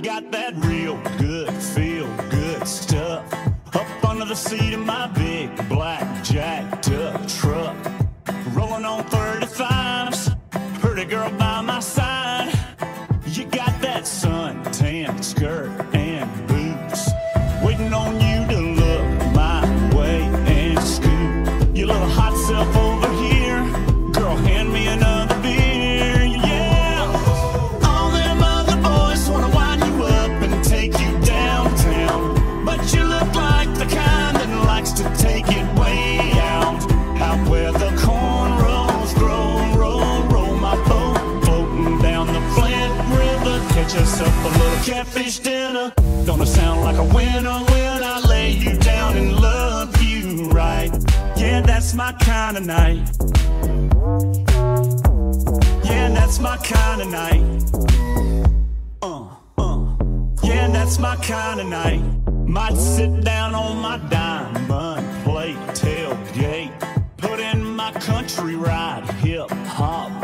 got that real good, feel good stuff. Up under the seat of my big black jacked up truck. Rolling on 35s, pretty girl by Catch up a little catfish dinner. Gonna sound like a winner when I lay you down and love you right. Yeah, that's my kind of night. Yeah, that's my kind of night. Uh, uh. Yeah, that's my kind of night. Might sit down on my diamond plate tailgate. Put in my country ride hip hop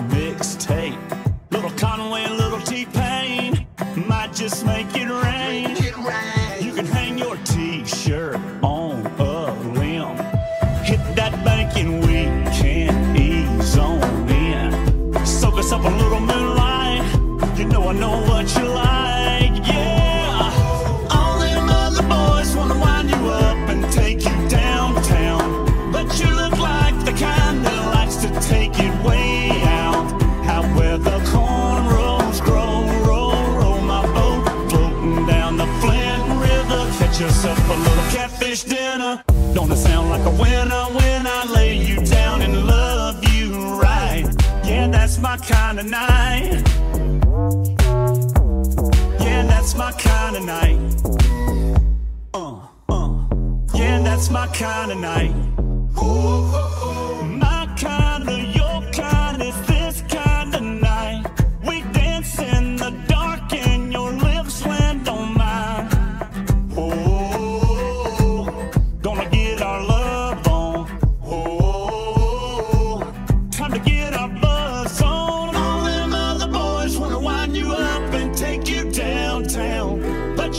Catch up a little catfish dinner. Don't it sound like a winner when I lay you down and love you right? Yeah, that's my kind of night. Yeah, that's my kind of night. Uh, uh. Yeah, that's my kind of night. My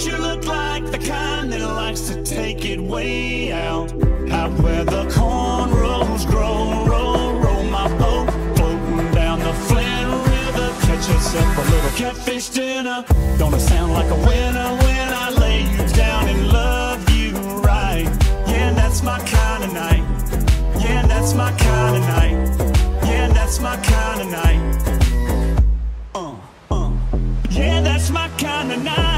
You look like the kind that likes to take it way out. Out where the cornrows grow, roll, roll my boat. Floating down the Flint River, catch up a little catfish dinner. Don't it sound like a winner when I lay you down and love you right? Yeah, that's my kind of night. Yeah, that's my kind of night. Yeah, that's my kind of night. Uh, uh. Yeah, that's my kind of night.